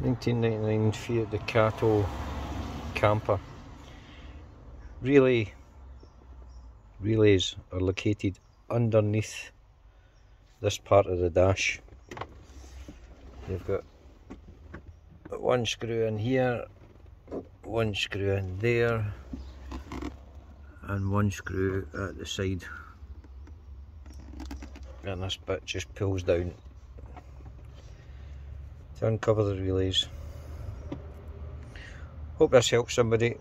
1999 Fiat Ducato camper. Relay relays are located underneath this part of the dash. You've got one screw in here, one screw in there, and one screw at the side. And this bit just pulls down to uncover the relays. Hope this helps somebody.